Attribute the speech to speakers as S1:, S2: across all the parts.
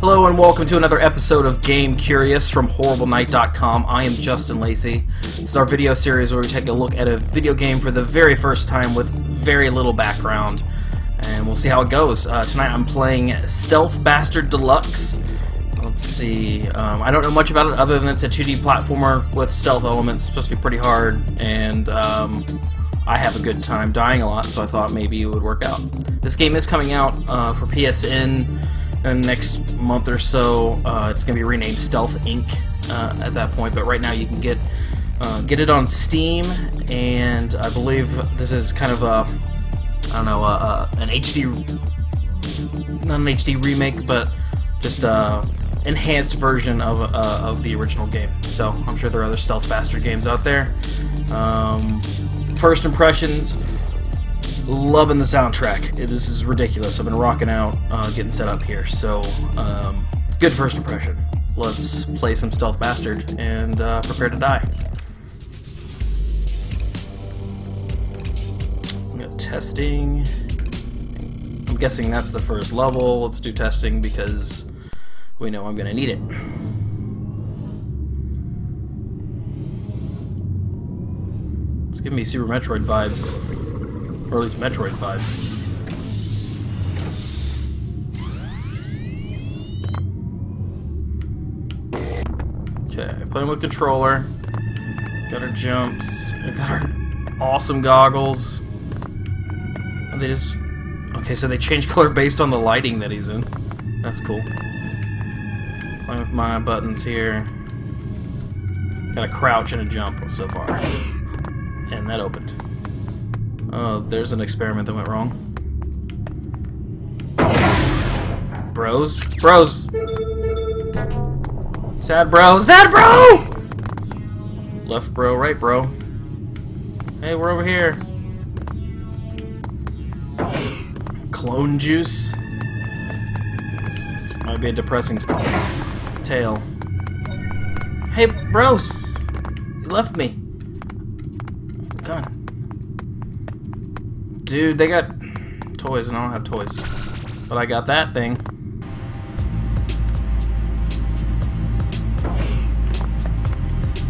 S1: Hello and welcome to another episode of Game Curious from HorribleNight.com. I am Justin Lacey. This is our video series where we take a look at a video game for the very first time with very little background, and we'll see how it goes. Uh, tonight I'm playing Stealth Bastard Deluxe. Let's see. Um, I don't know much about it other than it's a 2D platformer with stealth elements. It's supposed to be pretty hard, and um, I have a good time dying a lot, so I thought maybe it would work out. This game is coming out uh, for PSN in the next month or so. Uh, it's going to be renamed Stealth Inc. Uh, at that point, but right now you can get uh, get it on Steam, and I believe this is kind of a I don't know a, a, an HD not an HD remake, but just a enhanced version of uh, of the original game. So I'm sure there are other Stealth Bastard games out there. Um, first impressions loving the soundtrack. This is ridiculous. I've been rocking out, uh, getting set up here. So, um, good first impression. Let's play some Stealth Bastard and uh, prepare to die. We got testing. I'm guessing that's the first level. Let's do testing because we know I'm going to need it. It's giving me Super Metroid vibes. Or at least Metroid vibes. Okay, playing with controller. Got our jumps. Got our awesome goggles. they just... Okay, so they change color based on the lighting that he's in. That's cool. Playing with my buttons here. Got a crouch and a jump so far. And that opened. Oh, there's an experiment that went wrong. Bros? Bros! Sad bro! Sad bro! Left bro, right bro. Hey, we're over here. Clone juice? This might be a depressing tale. Hey, bros! You left me. Come on. Dude, they got toys and I don't have toys. But I got that thing.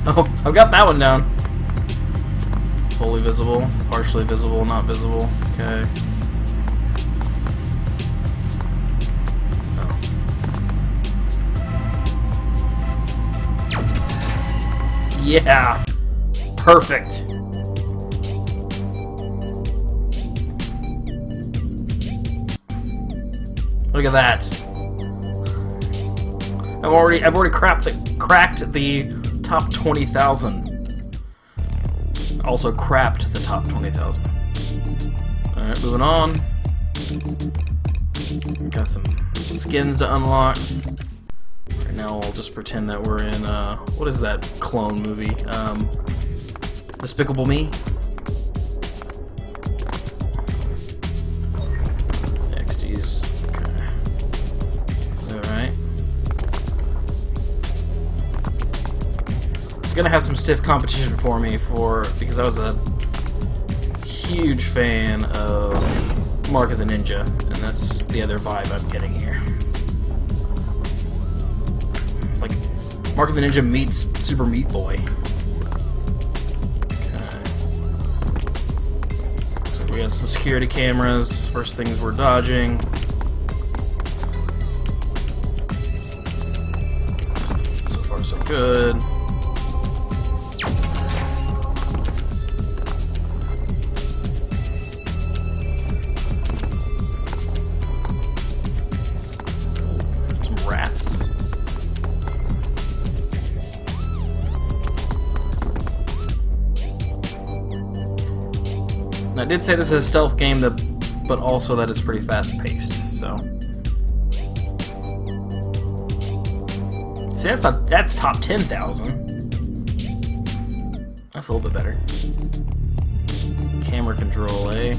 S1: Oh, I've got that one down. Fully visible, partially visible, not visible. Okay. Oh. Yeah! Perfect! Look at that. I've already I've already cracked the cracked the top twenty thousand. Also crapped the top twenty thousand. Alright, moving on. Got some skins to unlock. Right now I'll just pretend that we're in uh what is that clone movie? Um Despicable Me? It's gonna have some stiff competition for me for because I was a huge fan of Mark of the Ninja, and that's the other vibe I'm getting here. Like Mark of the Ninja meets Super Meat Boy. Okay. So we got some security cameras. First things we're dodging. So, so far so good. Did say this is a stealth game, that, but also that it's pretty fast-paced, so... See, that's, not, that's top 10,000. That's a little bit better. Camera control, eh?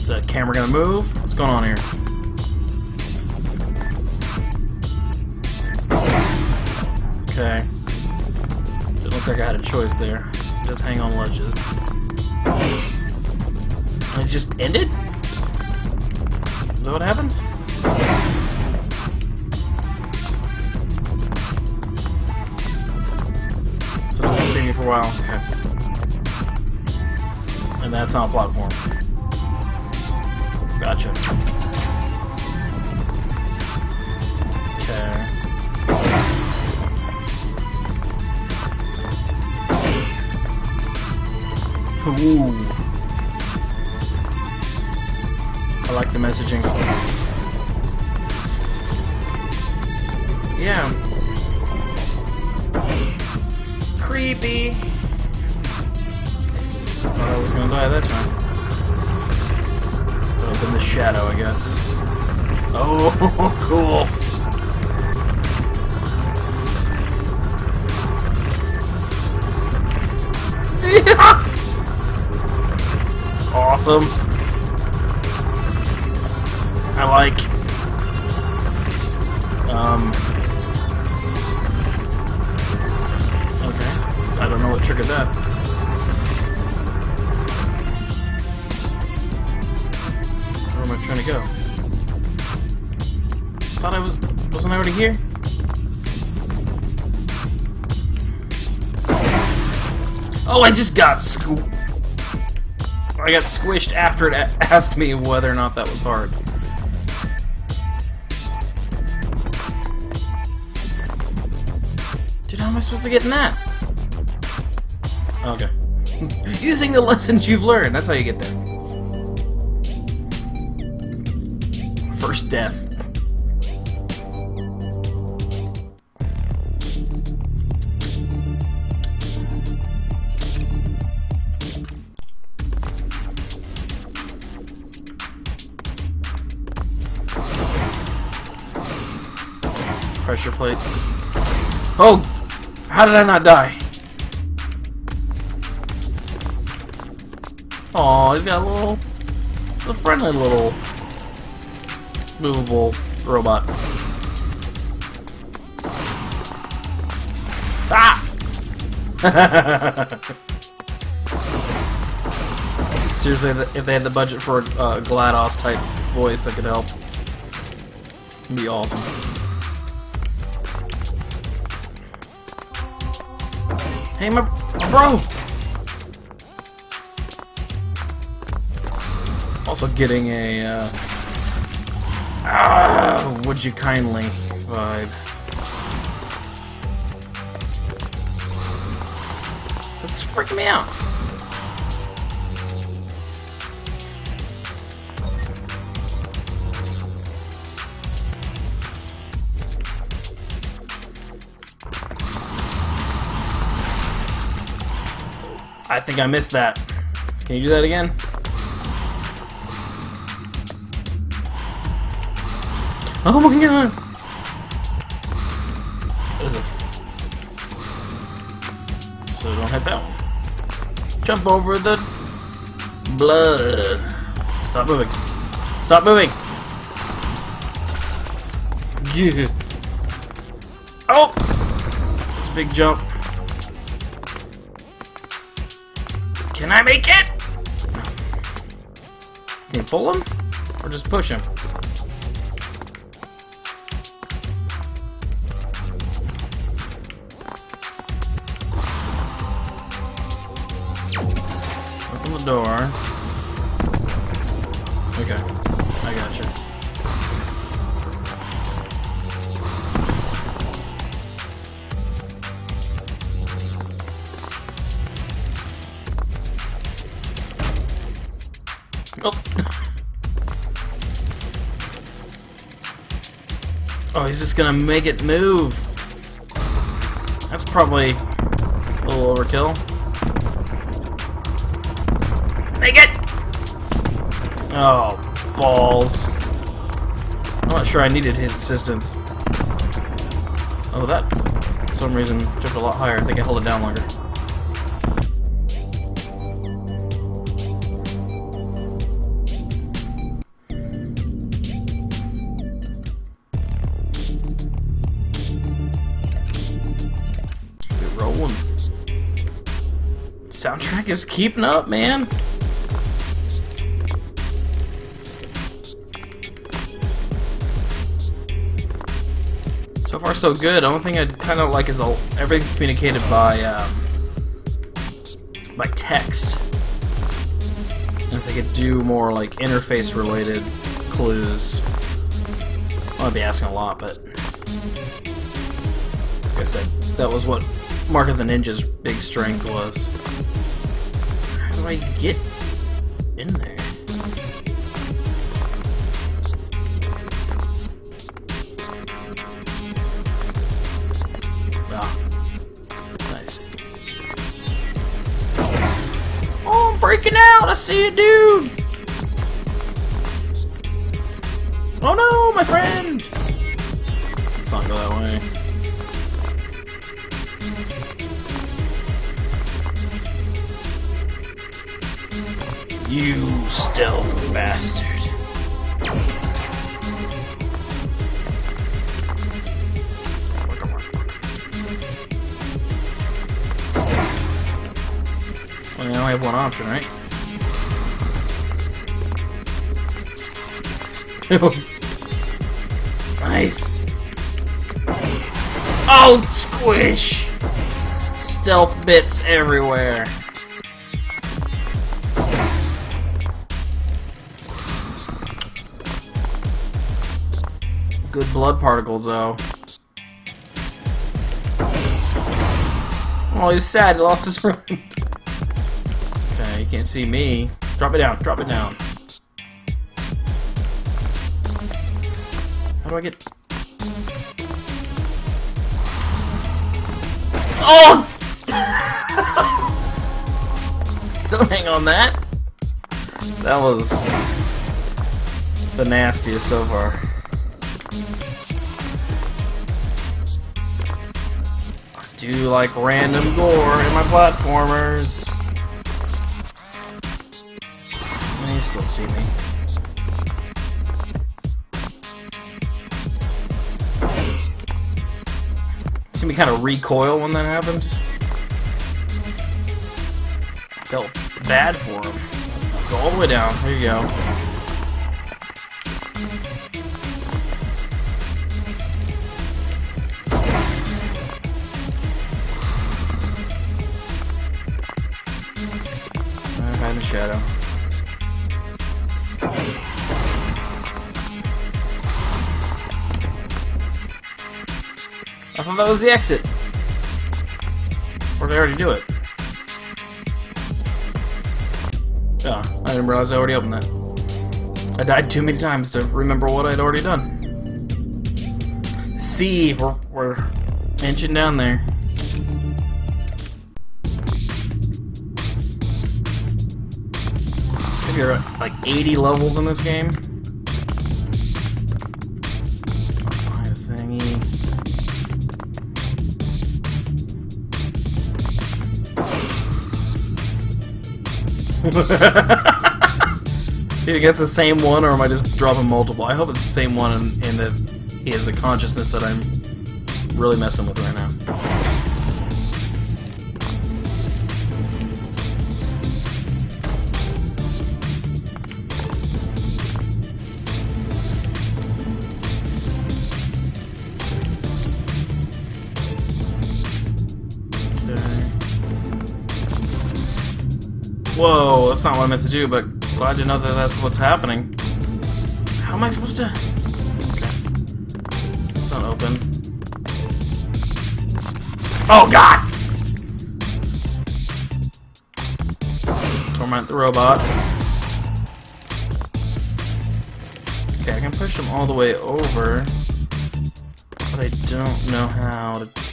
S1: Is that camera gonna move? What's going on here? Okay. Didn't look like I had a choice there. Just hang on ledges. And it just ended? Is that what happened? So it doesn't see me for a while. Okay. And that's on a platform. Gotcha. Ooh. I like the messaging. Yeah. Creepy. Thought I was gonna die that time. But I was in the shadow, I guess. Oh, cool. awesome. I like. Um. Okay. I don't know what triggered that. Where am I trying to go? Thought I was. Wasn't I already here? Oh, I just got squ- I got squished after it asked me whether or not that was hard. Dude, how am I supposed to get in that? Okay. Using the lessons you've learned, that's how you get there. First death. Plates. Oh! How did I not die? Oh, he's got a little... a friendly little... movable robot. Ah! Seriously, if they had the budget for a uh, GLaDOS type voice that could help, it'd be awesome. Hey, my, bro! Also getting a, uh... Ah, would you kindly vibe. It's freaking me out. Think I missed that. Can you do that again? Oh my god! So don't hit that one. Jump over the... Blood. Stop moving. Stop moving! Yeah. Oh! It's a big jump. Can I make it? Can you pull him? Or just push him? Open the door. He's just gonna make it move. That's probably a little overkill. Make it! Oh, balls. I'm not sure I needed his assistance. Oh, that, for some reason, jumped a lot higher. I think I held it down longer. Soundtrack is keeping up, man. So far, so good. The only thing I'd kind of like is all, everything's communicated by um, by text. And if they could do more like interface related clues, I'd be asking a lot, but like I said, that was what Mark of the Ninja's big strength was. Do I get in there? Ah, nice. Oh, I'm breaking out! I see a dude! Oh no, my friend! Let's not go that way. You stealth bastard. Well, I only have one option, right? nice. Oh, squish! Stealth bits everywhere. Blood particles, though. Oh, he's sad. He lost his friend. okay, you can't see me. Drop it down. Drop it down. How do I get... Oh! Don't hang on that. That was the nastiest so far. Do like random gore in my platformers. You still see me. See me kind of recoil when that happened. Felt bad for him. Go all the way down. There you go. Thought that was the exit. Or did I already do it? Yeah, I didn't realize I already opened that. I died too many times to remember what I'd already done. See, we're, we're inching down there. I think you're like 80 levels in this game. Think it's the same one, or am I just dropping multiple? I hope it's the same one, and, and that he has a consciousness that I'm really messing with right now. Whoa, that's not what I meant to do, but glad to know that that's what's happening. How am I supposed to... Okay. It's not open. Oh, God! Torment the robot. Okay, I can push him all the way over, but I don't know how to...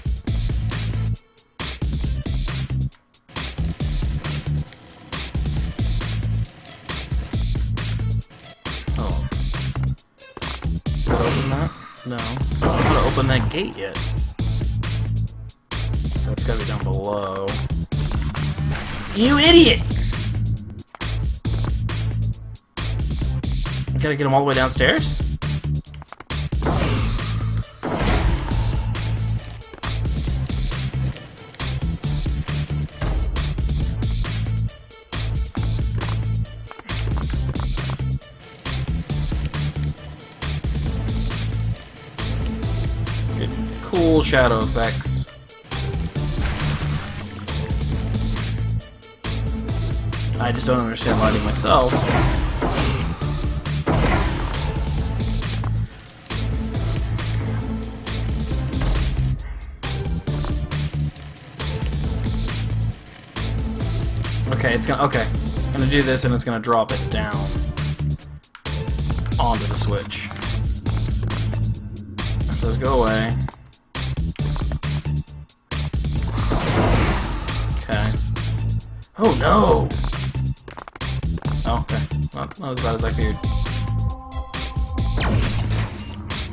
S1: I open that? No. I don't know how to open that gate yet. That's gotta be down below. You idiot! I gotta get him all the way downstairs? Shadow effects. I just don't understand lighting myself. Okay, it's gonna. Okay, I'm gonna do this, and it's gonna drop it down onto the switch. Let's go away. Oh no! Oh, okay. Not, not as bad as I feared.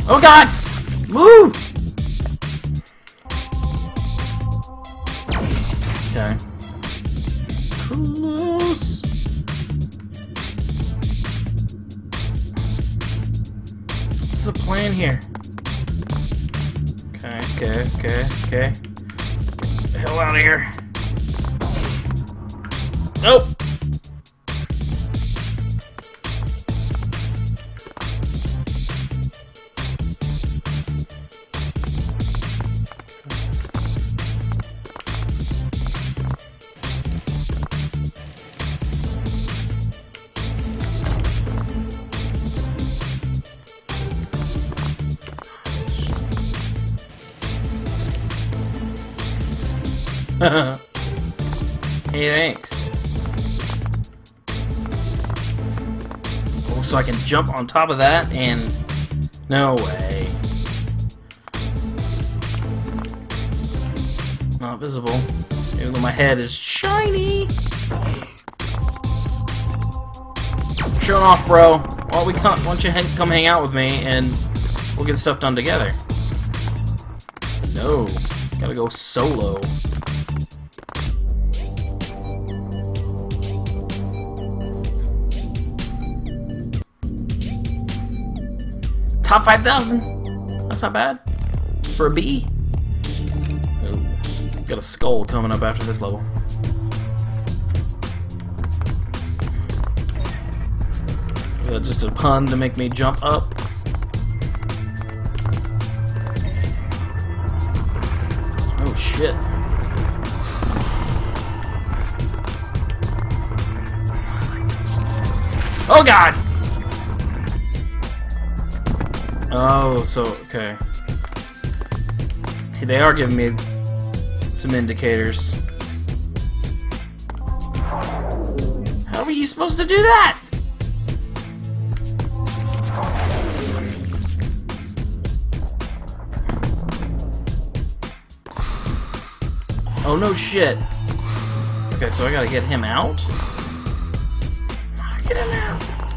S1: Oh god! Move! Okay. Close. What's the plan here? Okay, okay, okay, okay. Get the hell out of here. Nope. Jump on top of that and... No way. Not visible. Even though my head is shiny. Showing off, bro. Why don't we? Why don't you hang, come hang out with me and we'll get stuff done together? No, gotta go solo. Top 5,000? That's not bad. For a B. Ooh, got a skull coming up after this level. That just a pun to make me jump up? Oh shit. Oh god! Oh, so, okay. See, they are giving me some indicators. How are you supposed to do that? Oh, no shit. Okay, so I gotta get him out? Get him out?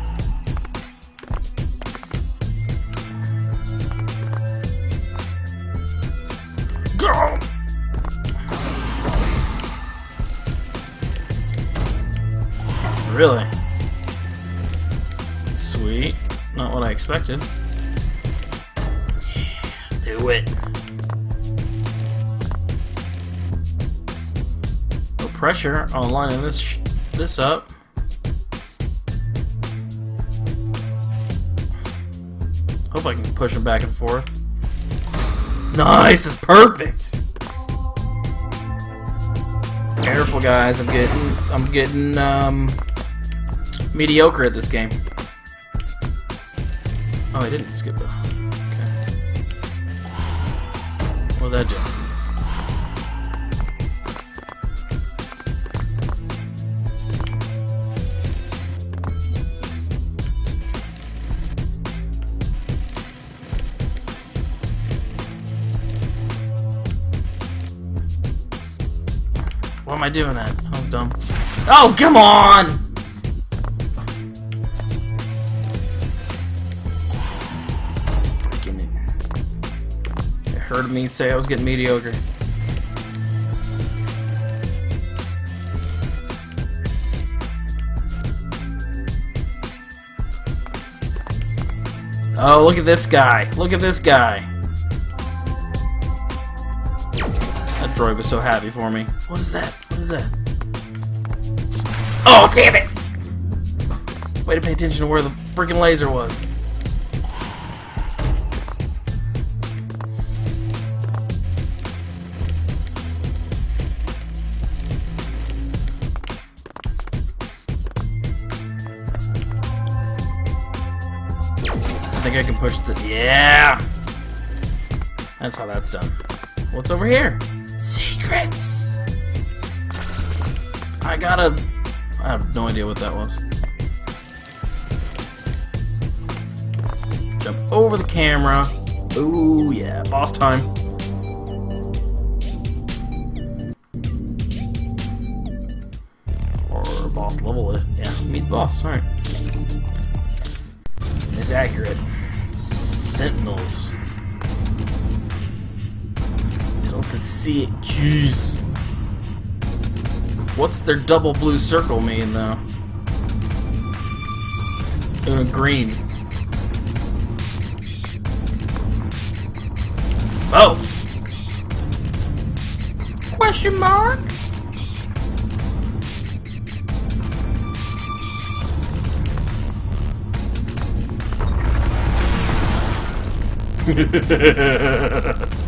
S1: Really? Sweet. Not what I expected. Yeah, do it. No pressure on lining this sh this up. Hope I can push him back and forth. Nice, it's perfect. Careful, guys. I'm getting, I'm getting um, mediocre at this game. Oh, I didn't skip it. Okay. What did that do? Doing that? That was dumb. Oh, come on! It. Hurt me say I was getting mediocre. Oh, look at this guy. Look at this guy. That droid was so happy for me. What is that? that? Oh, damn it! Way to pay attention to where the freaking laser was. I think I can push the... Yeah! That's how that's done. What's over here? Secrets! I gotta... I have no idea what that was. Jump over the camera. Ooh, yeah. Boss time. Or boss level. Uh, yeah, meet the boss. Alright. It's accurate. Sentinels. Sentinels can see it. Jeez. What's their double blue circle mean, though? Uh, green. Oh! Question mark?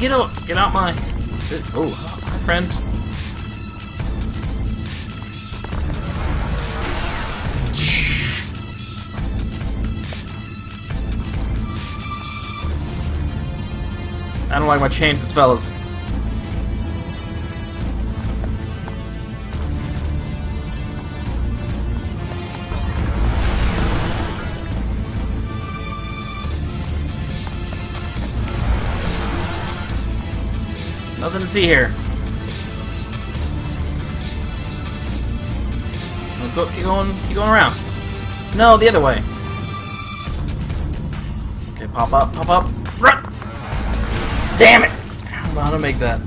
S1: get out! Get out my. Oh, friend. I don't like my chances, fellas. Nothing to see here. Go, keep going, keep going around. No, the other way. Okay, pop up, pop up, run! Damn it! I don't know how to make that.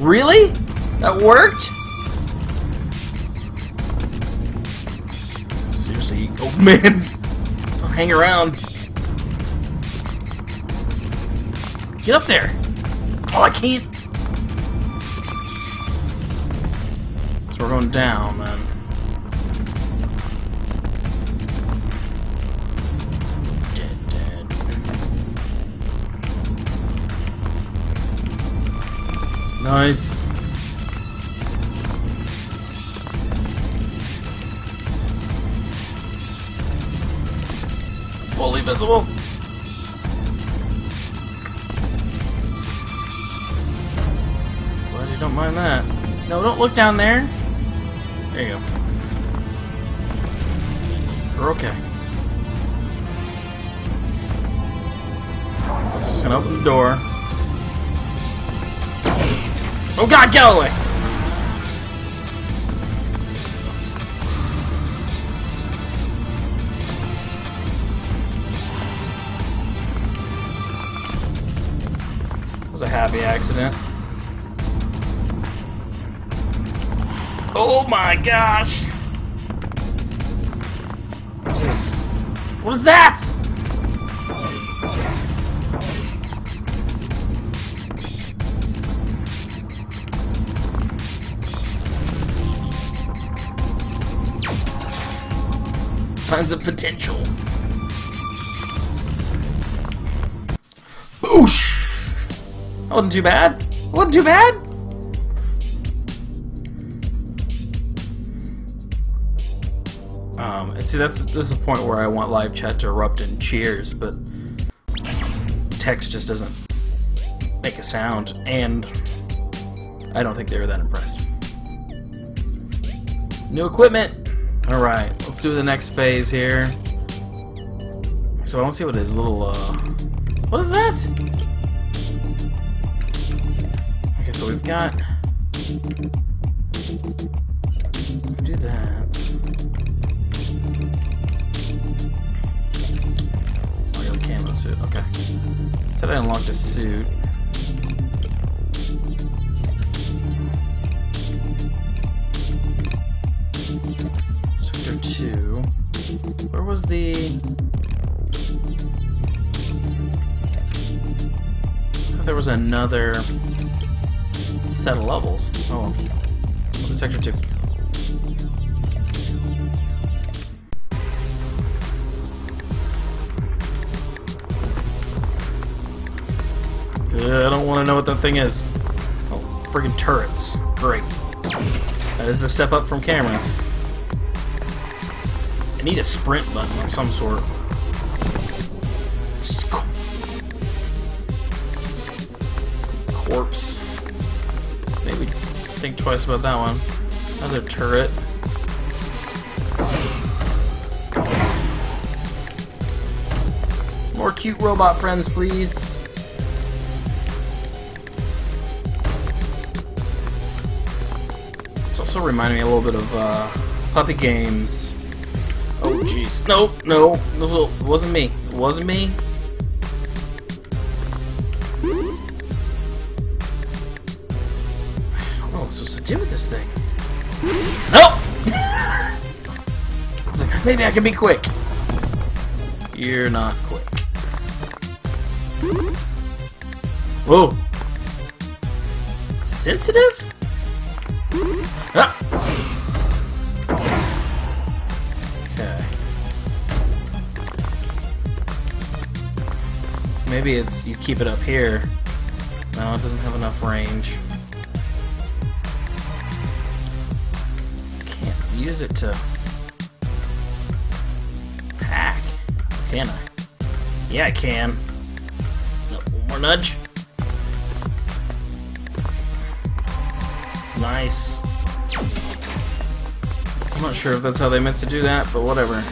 S1: Really? That worked? Seriously, oh man! Don't hang around. Get up there! Oh, I can't! So we're going down, then. Dead, dead. Nice. Fully visible. Don't mind that. No, don't look down there. There you go. We're okay. Let's just gonna open the door. Oh god, get! It was a happy accident. Oh my gosh! What is this? What is that? Signs of potential. Boosh! That wasn't too bad. Wasn't too bad. See, that's this is the point where I want live chat to erupt in cheers, but text just doesn't make a sound, and I don't think they were that impressed. New equipment. All right, let's do the next phase here. So I don't see what his little uh, what is that? Okay, so we've got Said I unlocked a suit. Sector two. Where was the? Thought there was another set of levels. Oh, well. Sector two? Uh, I don't want to know what that thing is. Oh, friggin' turrets. Great. That is a step up from cameras. I need a sprint button of some sort. Corpse. Maybe think twice about that one. Another turret. More cute robot friends, please. Also reminding me a little bit of uh, puppy games. Oh jeez. No, no, no, it wasn't me. It wasn't me. I I'm supposed to do with this thing. Nope! I was like, maybe I can be quick. You're not quick. Whoa. Sensitive? Maybe it's you keep it up here. No, it doesn't have enough range. Can't use it to pack. Can I? Yeah, I can. One more nudge. Nice. I'm not sure if that's how they meant to do that, but whatever.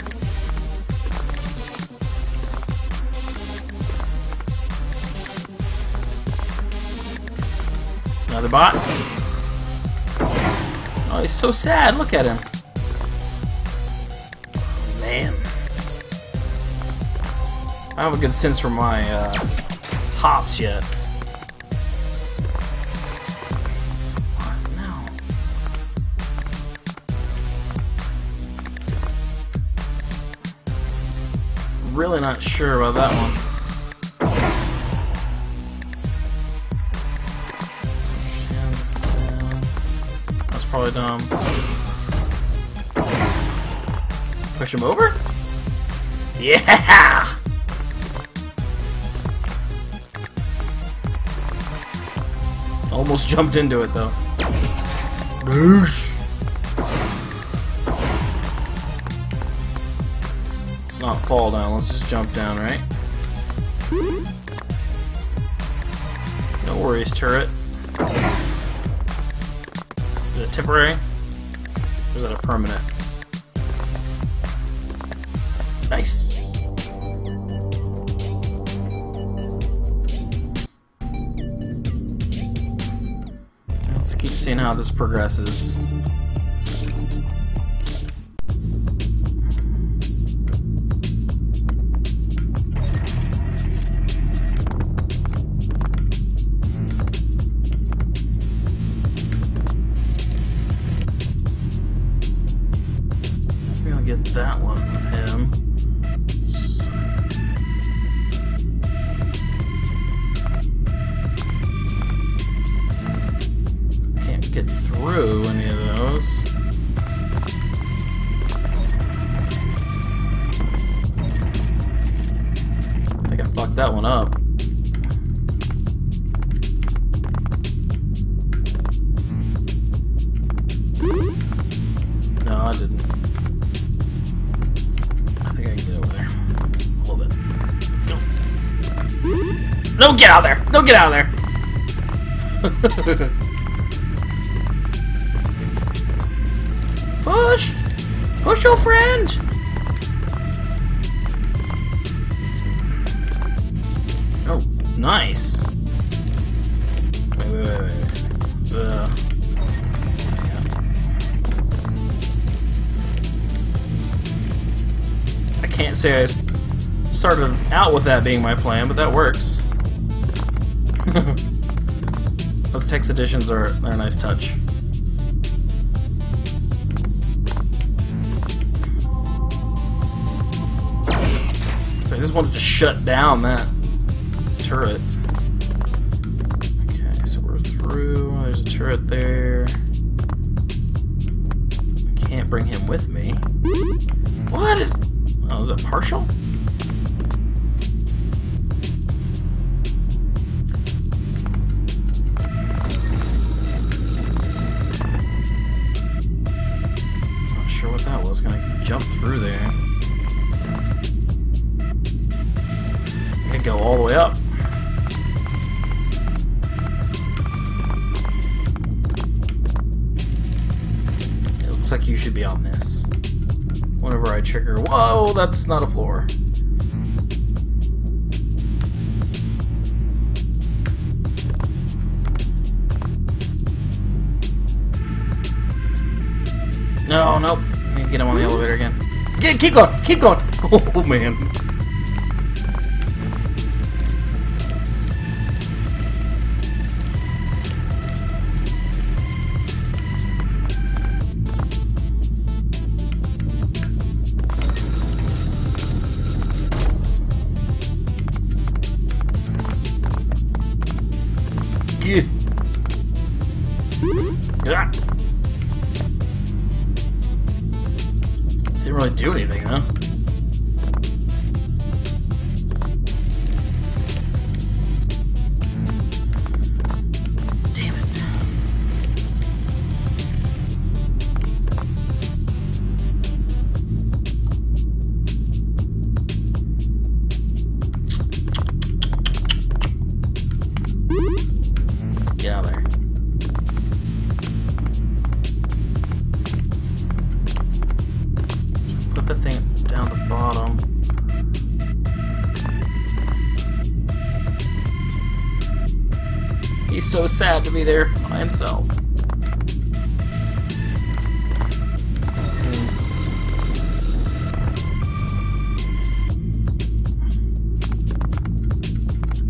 S1: Another bot. Oh, he's so sad. Look at him. Man. I have a good sense for my uh, hops yet. Really not sure about that one. Probably dumb. Push him over? Yeah! Almost jumped into it though. Boosh. Let's not fall down, let's just jump down, right? No worries, turret. Is it temporary? Or is it a permanent? Nice. Let's keep seeing how this progresses. No, get out there! No, get out of there! Push! Push your friend! Oh, nice. Wait, wait, wait, wait. It's, uh... I can't say I started out with that being my plan, but that works. Those text editions are, are a nice touch. So I just wanted to shut down that turret. Okay, so we're through. There's a turret there. Can't bring him with me. What is... Oh, is it partial? Through there. I could go all the way up. It looks like you should be on this. Whenever I trigger... Whoa, that's not a floor. No, nope. Get him on the keep going, keep going. Oh man. Sad to be there by himself.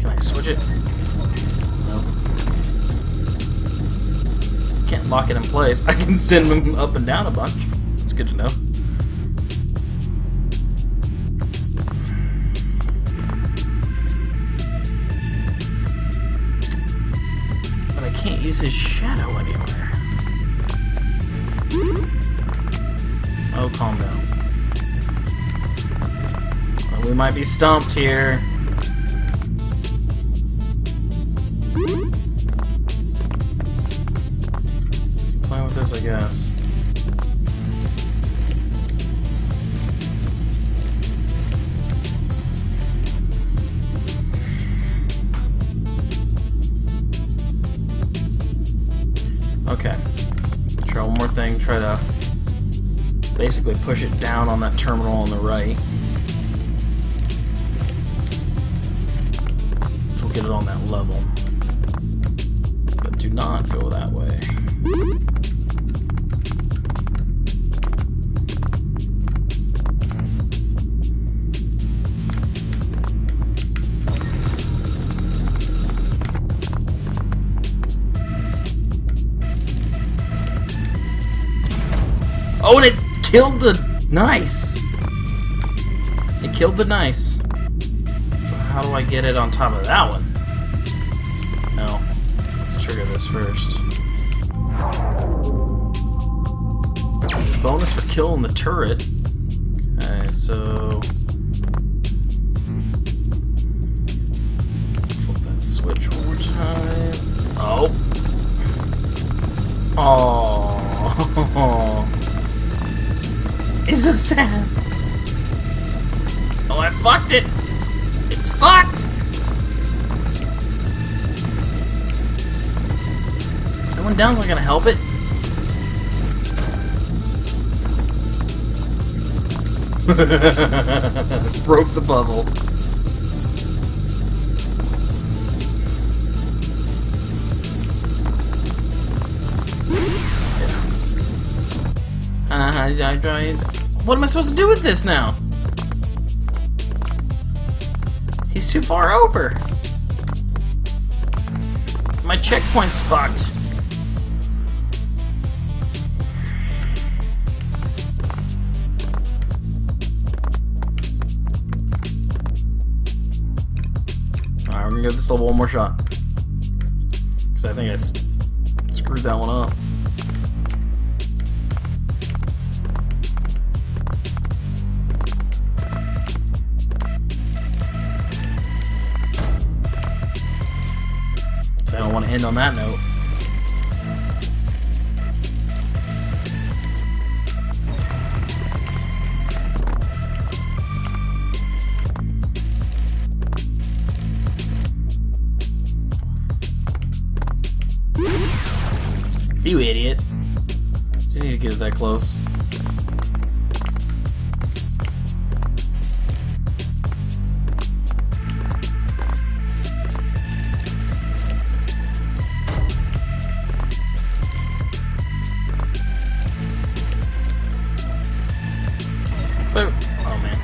S1: Can I switch it? No. Can't lock it in place. I can send him up and down a bunch. It's good to know. Stumped here. Playing with this, I guess. Okay. Try one more thing. Try to basically push it down on that terminal on the right. Get it on that level. But do not go that way. Oh, and it killed the nice. It killed the nice. So how do I get it on top of that one? No. Let's trigger this first. Bonus for killing the turret. Okay, so... Flip that switch one more time. Oh. Oh. He's so sad. Oh, I fucked it. It's fucked. Going down's not gonna help it. Broke the puzzle. Uh, I, I, what am I supposed to do with this now? He's too far over. My checkpoint's fucked. Give this level one more shot. Because I think I screwed that one up. So I don't want to end on that note. Close. But, oh man.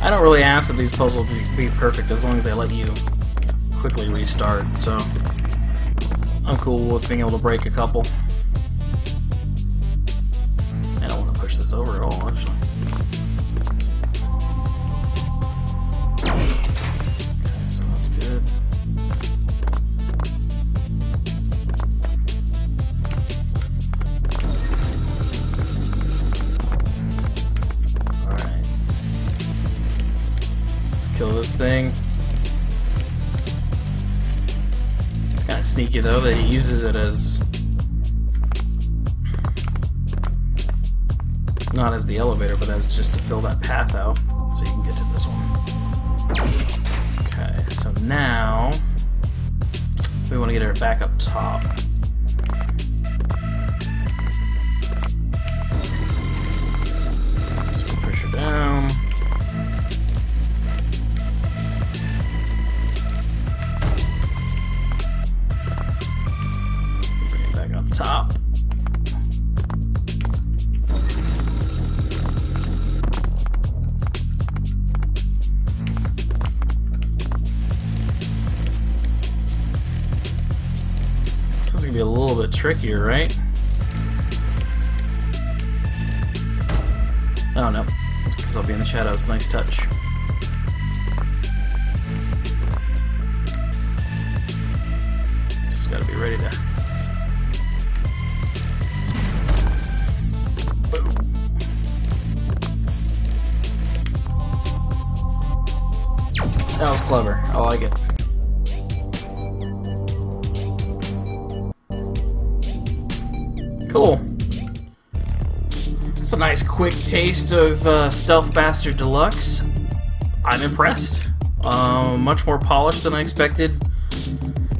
S1: I don't really ask that these puzzles be, be perfect as long as they let you quickly restart, so I'm cool with being able to break a couple. Sneaky though that he uses it as not as the elevator, but as just to fill that path out so you can get to this one. Okay, so now we want to get her back up top. So push her down. Top. This is gonna be a little bit trickier, right? Oh no, because I'll be in the shadows. Nice touch. Just gotta be ready to. I like it. Cool. It's a nice quick taste of uh, Stealth Bastard Deluxe. I'm impressed. Um, much more polished than I expected.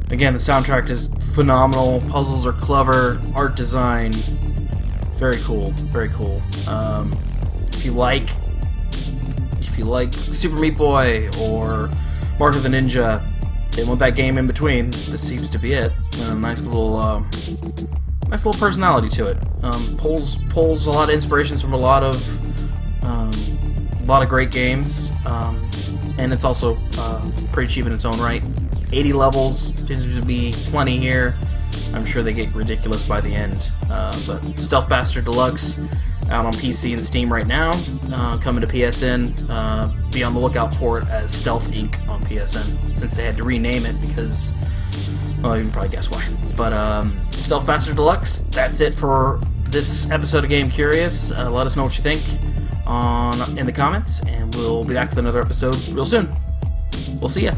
S1: Again, the soundtrack is phenomenal. Puzzles are clever. Art design, very cool. Very cool. Um, if you like, if you like Super Meat Boy or Mark of the Ninja, they want that game in between. This seems to be it. Nice little. Uh, nice little personality to it. Um, pulls pulls a lot of inspirations from a lot of um, a lot of great games, um, and it's also uh, pretty cheap in its own right. 80 levels seems to be plenty here. I'm sure they get ridiculous by the end. Uh, but Stealth Bastard Deluxe out on PC and Steam right now, uh, coming to PSN. Uh, be on the lookout for it as Stealth Inc. on PSN, since they had to rename it because well, you can probably guess why. But um, Stealth Bastard Deluxe, that's it for this episode of Game Curious. Uh, let us know what you think on in the comments, and we'll be back with another episode real soon. We'll see ya.